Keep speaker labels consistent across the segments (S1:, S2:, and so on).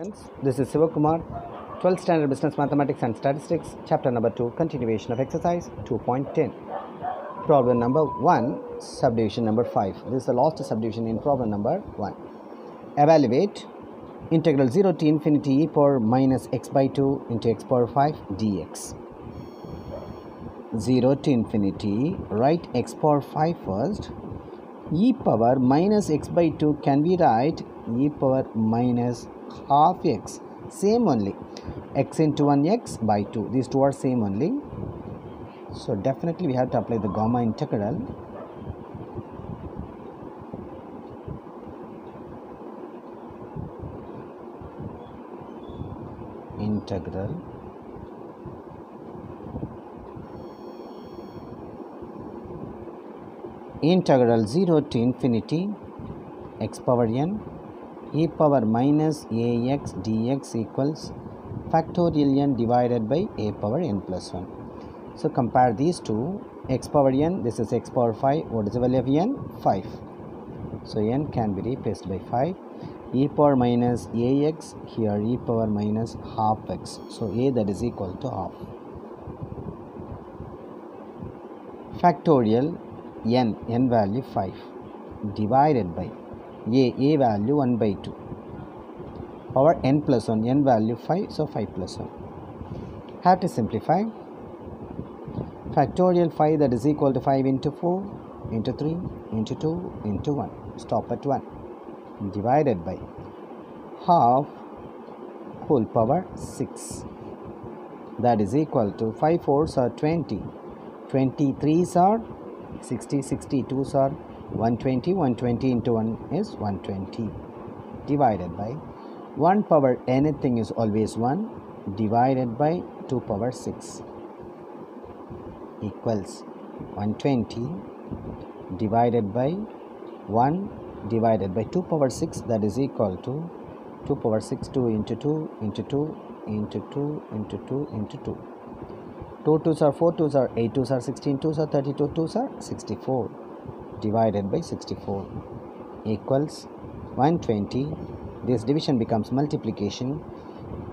S1: Friends, This is Sivakumar, 12th Standard Business Mathematics and Statistics, Chapter number 2, continuation of exercise 2.10. Problem number 1, subdivision number 5. This is the last subdivision in problem number 1. Evaluate integral 0 to infinity e power minus x by 2 into x power 5 dx. 0 to infinity, write x power 5 first. e power minus x by 2 can be write e power minus half x same only. x into 1 x by 2 these two are same only. So definitely we have to apply the gamma integral. Integral. Integral 0 to infinity x power n e power minus ax dx equals factorial n divided by a power n plus 1 so compare these two. X power n this is x power 5 what is the value of n? 5 so n can be replaced by 5 e power minus ax here e power minus half x. So a that is equal to half. Factorial n n value 5 divided by a a value 1 by 2 power n plus 1 n value 5 so 5 plus 1 have to simplify. Factorial 5 that is equal to 5 into 4 into 3 into 2 into 1 stop at 1 divided by half whole power 6 that is equal to 5 fours are 20 23s are 60 62s are 120 120 into 1 is 120 divided by 1 power anything is always 1 divided by 2 power 6 equals 120 divided by 1 divided by 2 power 6 that is equal to 2 power 6 2 into 2 into 2 into 2 into 2 into 2 2 2s are 4 2s are 8 2s are 16 2s are 32 2s are 64 divided by 64 equals 120 this division becomes multiplication.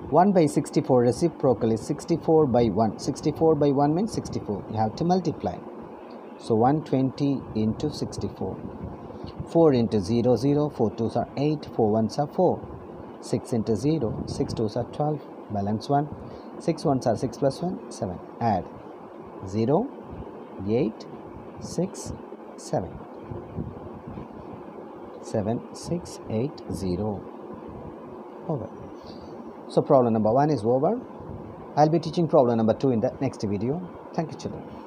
S1: 1 by 64 reciprocal is 64 by 1 64 by 1 means 64 you have to multiply. So 120 into 64 4 into 0 0 4 2s are 8 4 1s are 4 6 into 0 6 2s are 12 balance 1 6 1s are 6 plus 1 7 add 0 8 6 7 7 6 8 0 over so problem number 1 is over. I'll be teaching problem number 2 in the next video. Thank you children